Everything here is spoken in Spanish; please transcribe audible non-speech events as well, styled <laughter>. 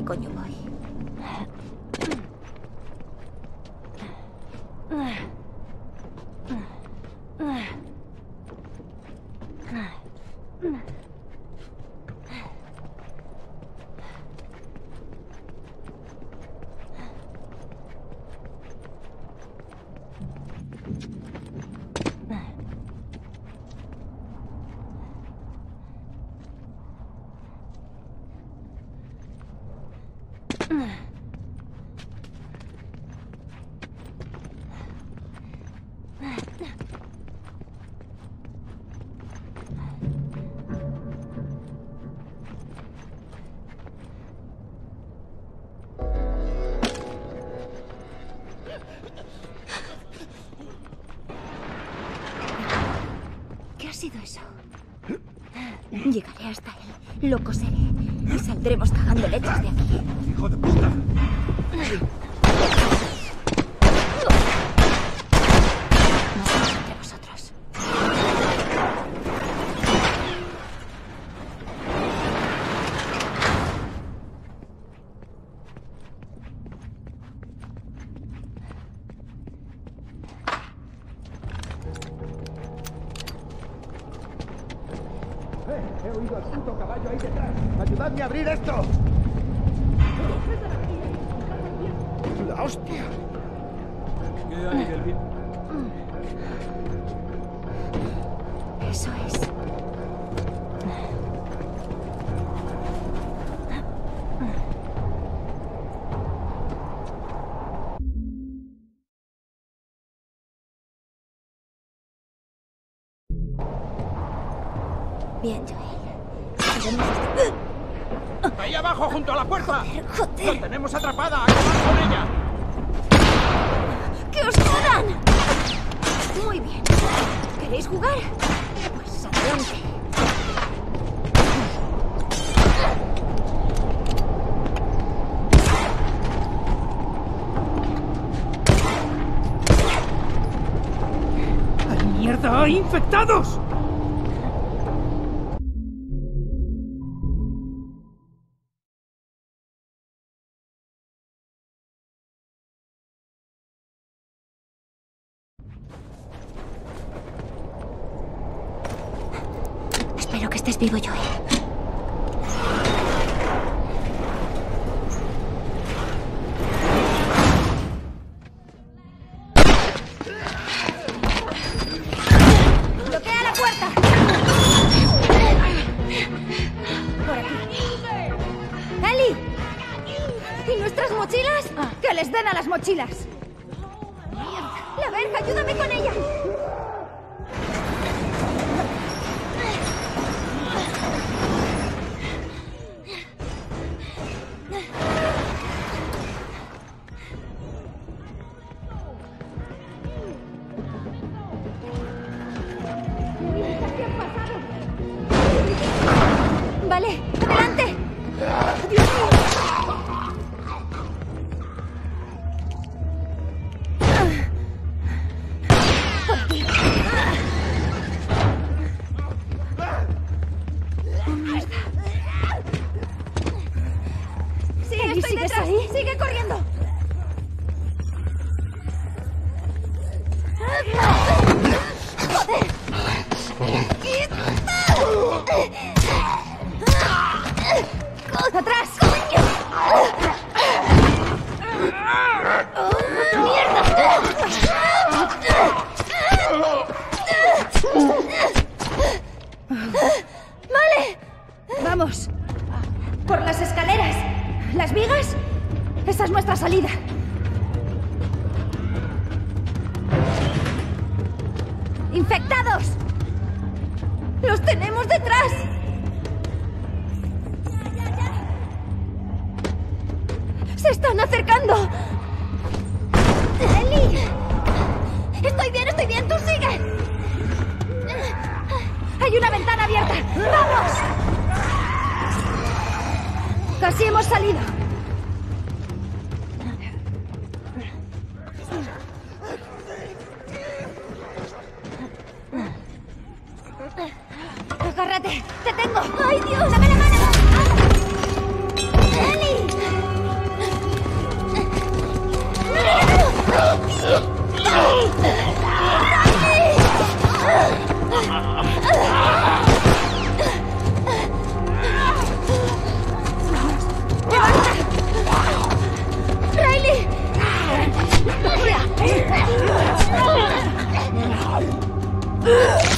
¿dónde coño voy? ¿Qué ha sido eso? Llegaré hasta él, lo coseré y saldremos cagando leches de aquí. ¡Hijo de puta! He oído al puto caballo ahí detrás. ¡Ayudadme a abrir esto! ¡La hostia! ¿Qué hay? Eso es. Bien, Joel. ¡Ahí abajo, junto a la puerta! ¡Joder! ¡La tenemos atrapada! ¡Acabad con ella! ¡Que os jodan! Muy bien. ¿Queréis jugar? Pues adelante. ¡Ay, mierda! ¡Hay infectados! Espero que estés vivo, Joel. ¡Bloquea la puerta! Por aquí. ¡Eli! ¿Y nuestras mochilas? ¡Que les den a las mochilas! ¡La verga, ayúdame con ella! Vale, adelante. Dios mío. Por aquí. Mierda. Sí, estoy ¿sigues detrás. ahí? Sigue corriendo. ¡Atrás! ¡Vale! Vamos. Por las escaleras. ¿Las vigas? Esa es nuestra salida. ¡Infectados! ¡Los tenemos detrás! ¡Se están acercando! ¡Eli! Estoy bien, estoy bien, tú sigue. Hay una ventana abierta. ¡Vamos! Casi hemos salido. Espérate, te tengo. ¡Ay, Dios! Ugh! <gasps> <gasps>